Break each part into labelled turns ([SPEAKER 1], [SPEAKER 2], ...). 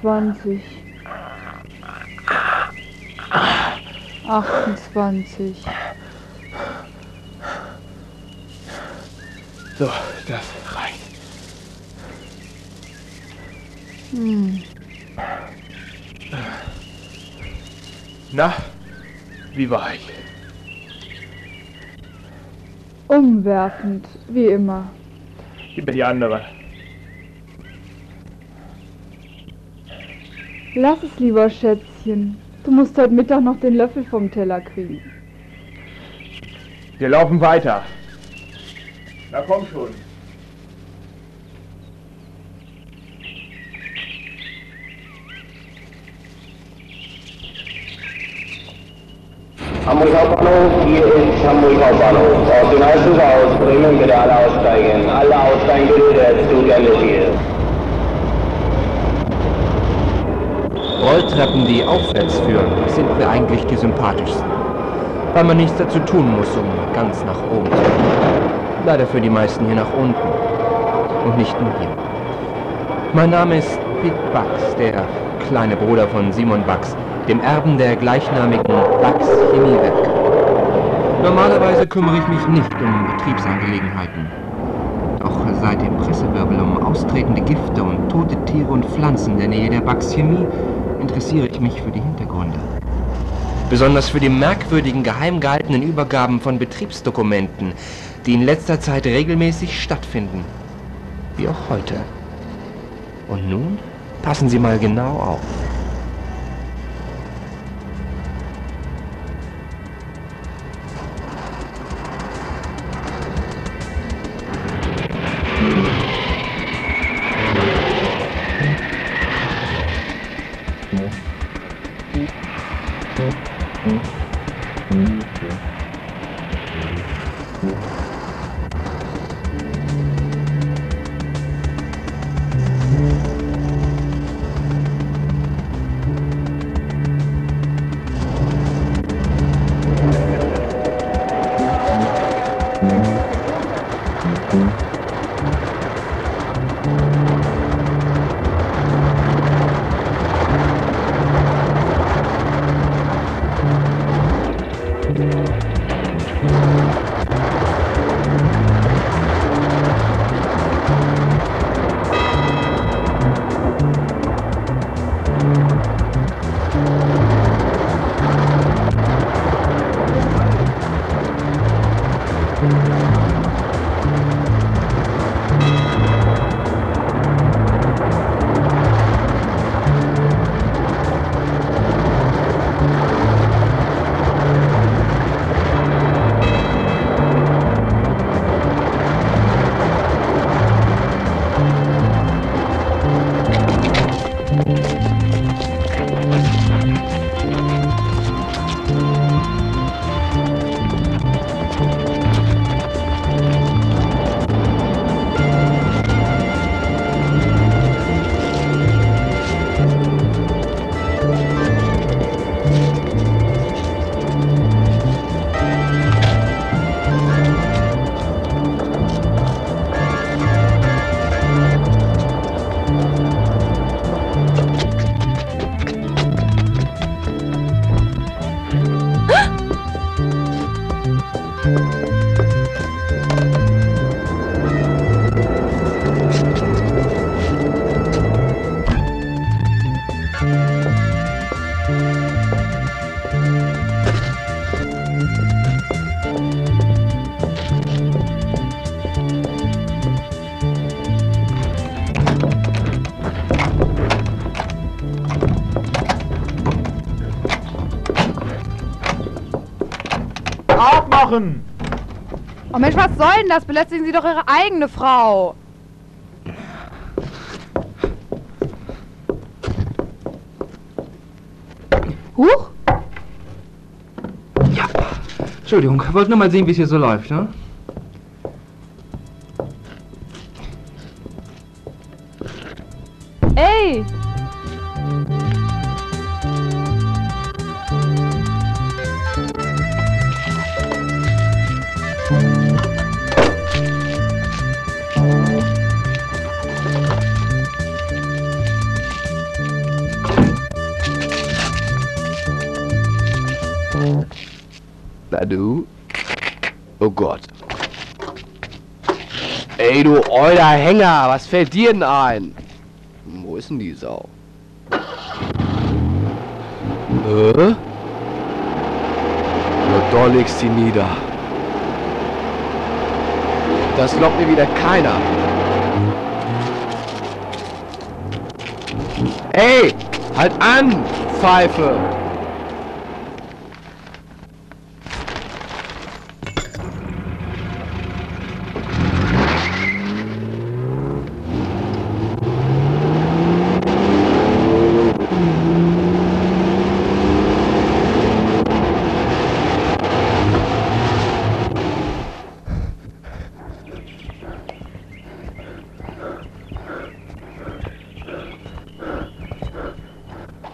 [SPEAKER 1] Siebenundzwanzig. Achtundzwanzig.
[SPEAKER 2] So, das reicht.
[SPEAKER 1] Hm.
[SPEAKER 2] Na, wie war ich?
[SPEAKER 1] Umwerfend, wie immer.
[SPEAKER 2] Mir die andere.
[SPEAKER 1] Lass es lieber, Schätzchen. Du musst heute Mittag noch den Löffel vom Teller kriegen.
[SPEAKER 2] Wir laufen weiter. Na komm schon.
[SPEAKER 3] Hamburg Hauptbahnhof, hier ist Hamburg Hauptbahnhof. Aus dem Eisenzug aus, Bremen bitte alle aussteigen. Alle aussteigen bitte, der Zug endet hier.
[SPEAKER 4] Rolltreppen, die aufwärts führen, sind mir eigentlich die sympathischsten. Weil man nichts dazu tun muss, um ganz nach oben zu kommen. Leider für die meisten hier nach unten. Und nicht nur hier. Mein Name ist Pete Bucks, der kleine Bruder von Simon Bucks, dem Erben der gleichnamigen Bucks Chemiewerke. Normalerweise kümmere ich mich nicht um Betriebsangelegenheiten. Doch seit dem Pressewirbel um austretende Gifte und tote Tiere und Pflanzen in der Nähe der Bucks Chemie interessiere ich mich für die Hintergründe. Besonders für die merkwürdigen geheim gehaltenen Übergaben von Betriebsdokumenten, die in letzter Zeit regelmäßig stattfinden. Wie auch heute. Und nun passen Sie mal genau auf.
[SPEAKER 1] Was soll denn das? Belästigen Sie doch Ihre eigene Frau. Huch!
[SPEAKER 4] Ja. Entschuldigung, wollte nur mal sehen, wie es hier so läuft, ne?
[SPEAKER 1] Ey,
[SPEAKER 5] du euer Hänger, was fällt dir denn ein? Wo ist denn die Sau? Äh? Na, da legst sie nieder. Das glaubt mir wieder keiner. Ey, halt an, Pfeife!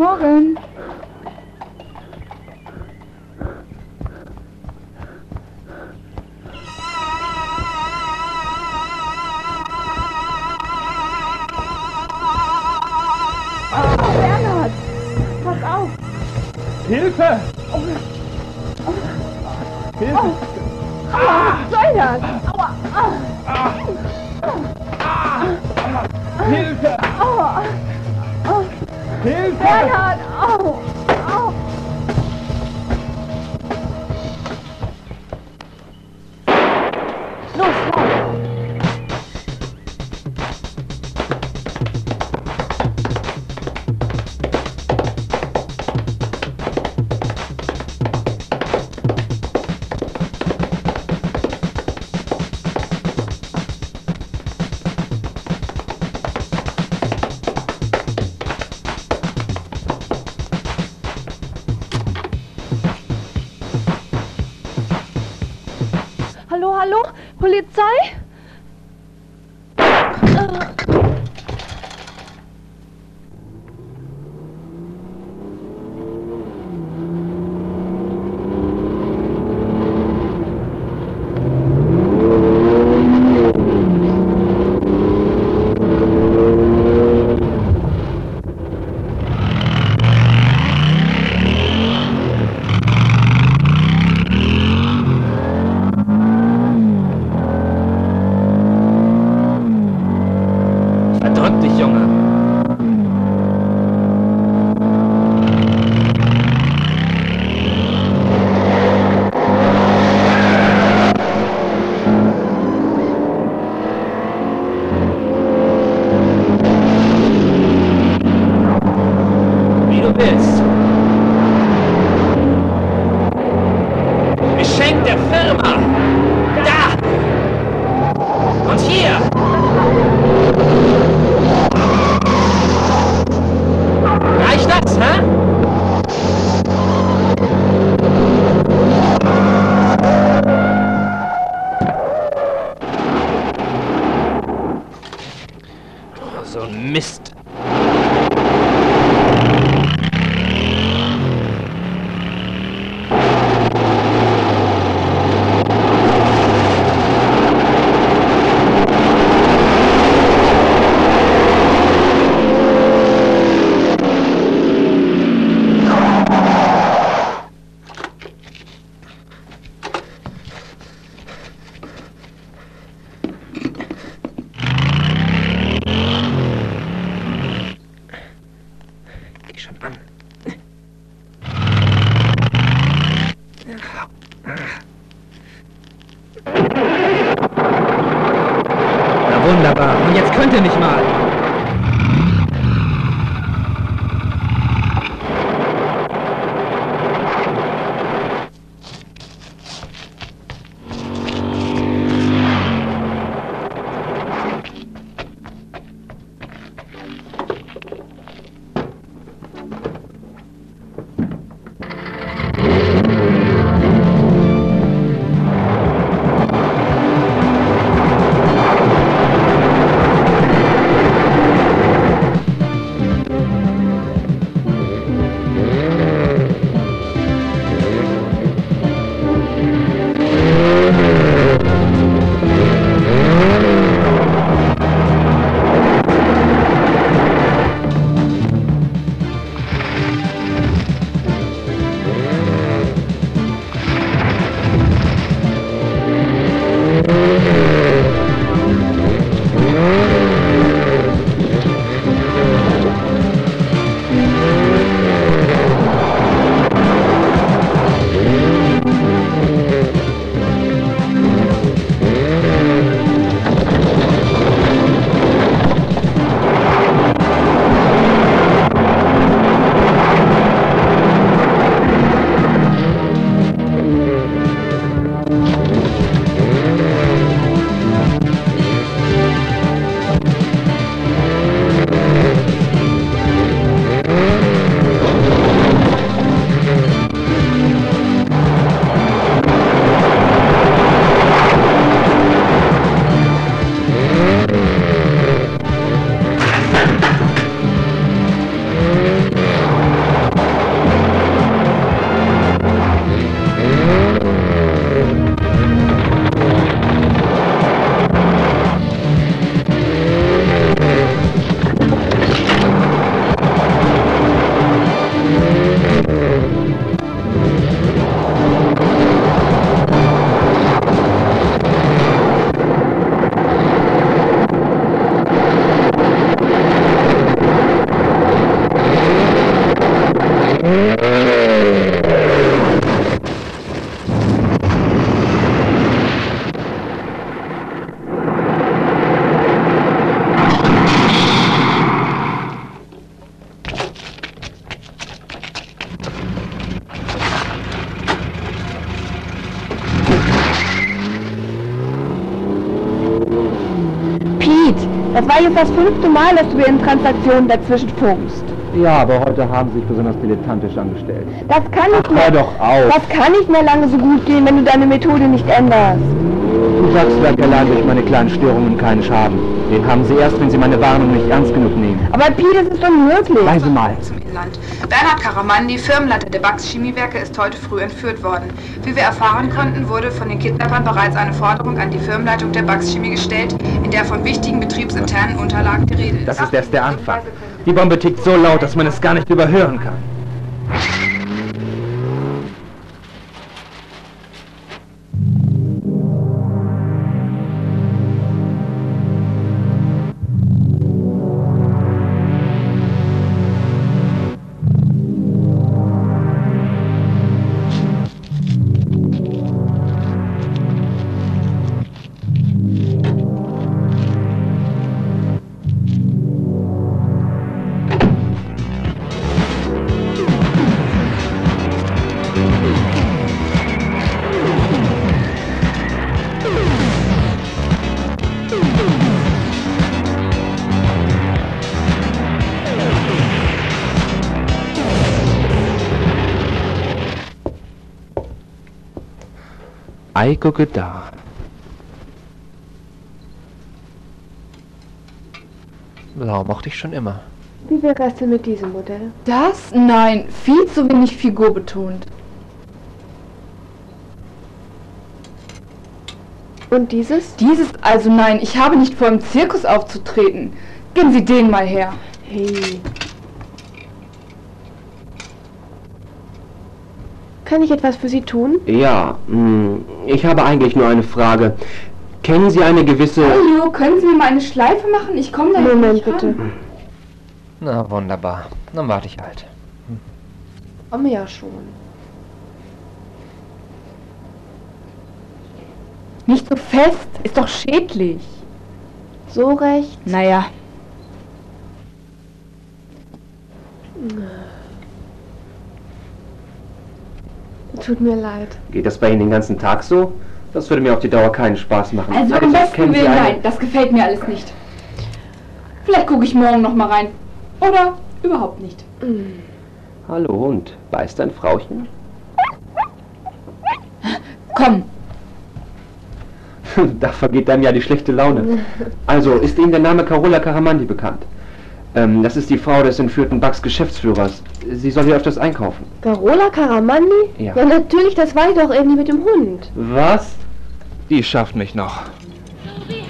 [SPEAKER 1] Morgen. Das
[SPEAKER 6] war jetzt das fünfte Mal, dass du in Transaktionen dazwischen funkst.
[SPEAKER 4] Ja, aber heute haben Sie sich besonders dilettantisch angestellt.
[SPEAKER 6] Das kann nicht
[SPEAKER 4] Hör
[SPEAKER 6] mehr.
[SPEAKER 4] doch auf.
[SPEAKER 6] Das kann nicht mehr lange so gut gehen, wenn du deine Methode nicht änderst.
[SPEAKER 4] Du sagst, wer allein durch meine kleinen Störungen keinen Schaden. Den haben Sie erst, wenn Sie meine Warnung nicht ernst genug nehmen.
[SPEAKER 6] Aber Pete, das ist unmöglich.
[SPEAKER 4] Weise mal.
[SPEAKER 7] zum Inland. Bernhard Karamandi, Firmenleiter der Bax Chemiewerke, ist heute früh entführt worden. Wie wir erfahren konnten, wurde von den Kidnappern bereits eine Forderung an die Firmenleitung der Bax Chemie gestellt, in der von wichtigen betriebsinternen Unterlagen die Rede ist.
[SPEAKER 4] Das ist erst der Anfang. Die Bombe tickt so laut, dass man es gar nicht überhören kann. Ei, gucke da. Blau mochte ich schon immer.
[SPEAKER 6] Wie wäre es denn mit diesem Modell?
[SPEAKER 1] Das? Nein, viel zu wenig Figur betont.
[SPEAKER 6] Und dieses?
[SPEAKER 1] Dieses, also nein, ich habe nicht vor, im Zirkus aufzutreten. Geben Sie den mal her.
[SPEAKER 6] Hey. Kann ich etwas für Sie tun?
[SPEAKER 4] Ja, hm, ich habe eigentlich nur eine Frage. Kennen Sie eine gewisse...
[SPEAKER 1] Hallo, können Sie mir mal eine Schleife machen? Ich komme da
[SPEAKER 6] Moment
[SPEAKER 1] nicht
[SPEAKER 6] bitte.
[SPEAKER 1] ran.
[SPEAKER 4] Na, wunderbar. Dann warte ich halt.
[SPEAKER 6] Komme ja schon.
[SPEAKER 1] Nicht so fest, ist doch schädlich.
[SPEAKER 6] So recht.
[SPEAKER 1] Naja,
[SPEAKER 6] Tut mir leid.
[SPEAKER 4] Geht das bei Ihnen den ganzen Tag so? Das würde mir auf die Dauer keinen Spaß machen.
[SPEAKER 1] also am besten
[SPEAKER 4] kennen Sie
[SPEAKER 1] will,
[SPEAKER 4] eine-
[SPEAKER 1] nein, das gefällt mir alles nicht. Vielleicht gucke ich morgen noch mal rein. Oder überhaupt nicht.
[SPEAKER 4] Hallo Hund, weiß dein Frauchen?
[SPEAKER 1] Komm,
[SPEAKER 4] da vergeht einem ja die schlechte Laune. Also, ist Ihnen der Name Carola Caramandi bekannt? Ähm, das ist die Frau des entführten Bugs Geschäftsführers. Sie soll hier öfters einkaufen.
[SPEAKER 6] Carola Caramandi?
[SPEAKER 4] Ja.
[SPEAKER 6] Ja, natürlich, das war ich doch irgendwie mit dem Hund.
[SPEAKER 4] Was? Die schafft mich noch.
[SPEAKER 8] Be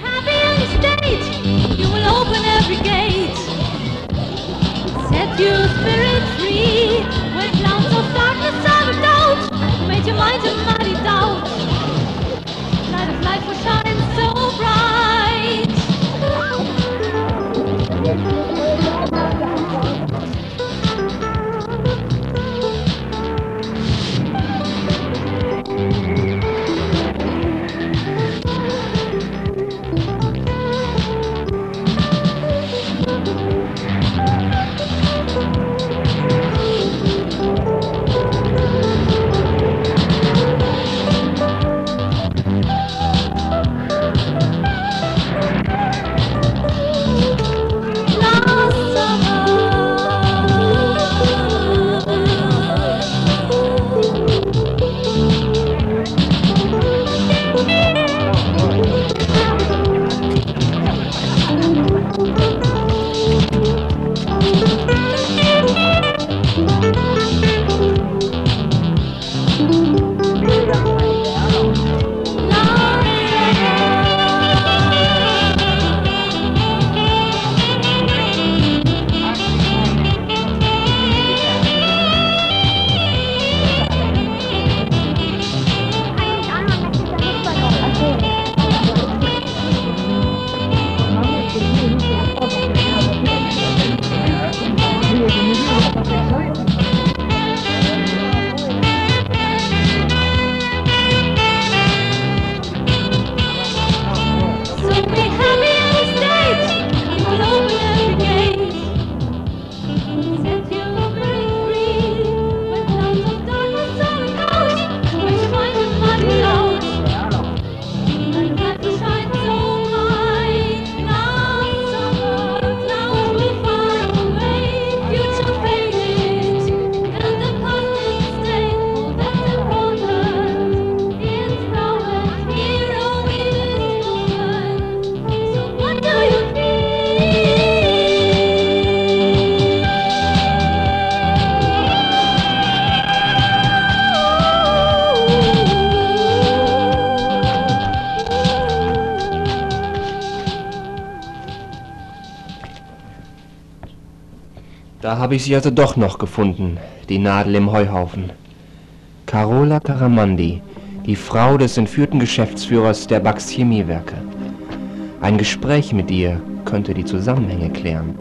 [SPEAKER 4] Da habe ich sie also doch noch gefunden, die Nadel im Heuhaufen. Carola Caramandi, die Frau des entführten Geschäftsführers der Bax Chemiewerke. Ein Gespräch mit ihr könnte die Zusammenhänge klären.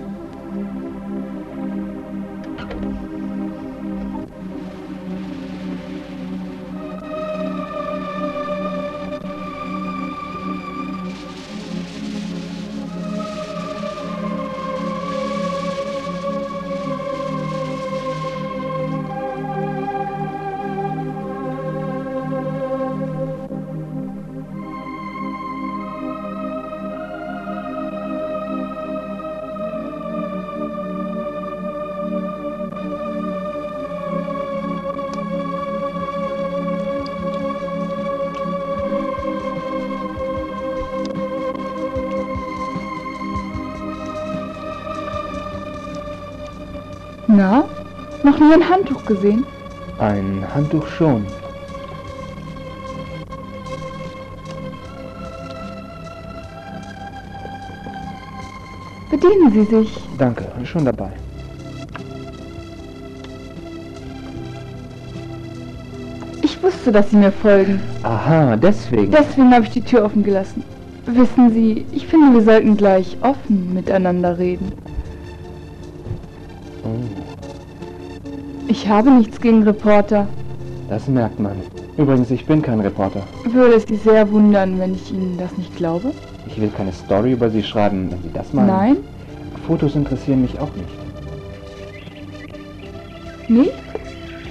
[SPEAKER 1] Noch nie ein Handtuch gesehen?
[SPEAKER 4] Ein Handtuch schon.
[SPEAKER 1] Bedienen Sie sich.
[SPEAKER 4] Danke, schon dabei.
[SPEAKER 1] Ich wusste, dass Sie mir folgen.
[SPEAKER 4] Aha, deswegen.
[SPEAKER 1] Deswegen habe ich die Tür offen gelassen. Wissen Sie, ich finde, wir sollten gleich offen miteinander reden. Ich habe nichts gegen Reporter.
[SPEAKER 4] das merkt man. Übrigens, ich bin kein Reporter.
[SPEAKER 1] Würde es Sie sehr wundern, wenn ich Ihnen das nicht glaube?
[SPEAKER 4] Ich will keine Story über Sie schreiben, wenn Sie das meinen.
[SPEAKER 1] Nein?
[SPEAKER 4] Fotos interessieren mich auch nicht.
[SPEAKER 1] Nicht?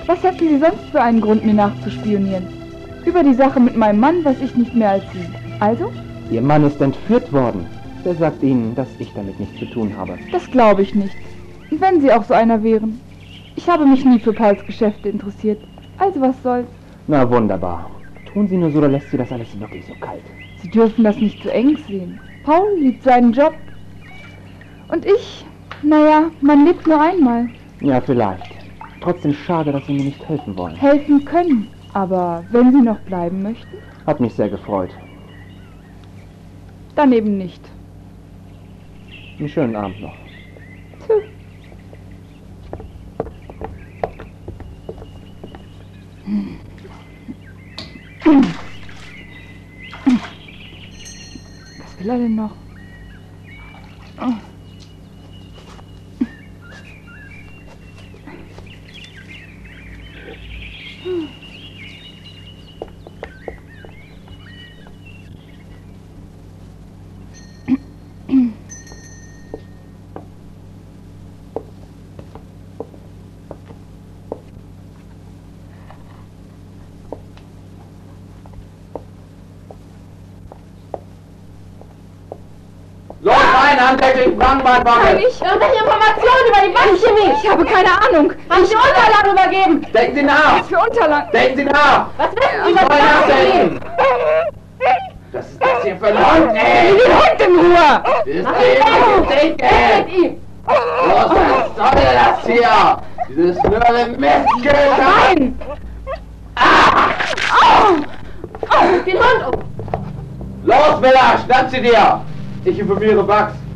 [SPEAKER 1] Was hätten Sie sonst für einen Grund, mir nachzuspionieren? Über die Sache mit meinem Mann weiß ich nicht mehr als Sie. Also?
[SPEAKER 4] Ihr Mann ist entführt worden. Wer sagt Ihnen, dass ich damit nichts zu tun habe?
[SPEAKER 1] Das glaube ich nicht. Und wenn Sie auch so einer wären. Ich habe mich nie für Pauls Geschäfte interessiert. Also was soll's?
[SPEAKER 4] Na wunderbar. Tun Sie nur so, oder lässt Sie das alles wirklich so kalt?
[SPEAKER 1] Sie dürfen das nicht zu eng sehen. Paul liebt seinen Job. Und ich, naja, man lebt nur einmal.
[SPEAKER 4] Ja, vielleicht. Trotzdem schade, dass Sie mir nicht helfen wollen.
[SPEAKER 1] Helfen können. Aber wenn Sie noch bleiben möchten,
[SPEAKER 4] Hat mich sehr gefreut.
[SPEAKER 1] dann eben nicht.
[SPEAKER 4] Einen schönen Abend noch.
[SPEAKER 1] Was will er
[SPEAKER 9] Los rein, handwerklich Brandbadbombe!
[SPEAKER 1] Ich irgendwelche Informationen über die Bankchemie. Ich habe keine Ahnung. Haben Sie Unterlagen übergeben?
[SPEAKER 9] Denken Sie nach!
[SPEAKER 1] Was für Unterlagen?
[SPEAKER 9] Denken Sie nach!
[SPEAKER 1] Was wissen Sie
[SPEAKER 9] Ich
[SPEAKER 1] über die
[SPEAKER 9] nachdenken! Was ist das hier für ein Hund, ey?
[SPEAKER 1] Den Hund in Ruhe!
[SPEAKER 9] Das ist eben Dicke! Los, was soll das hier? Dieses blöde Mistgeld!
[SPEAKER 1] Nein! Ah! Oh! Oh, den Hund um!
[SPEAKER 9] Los, Miller, schnapp sie dir! Ich informiere Bugs.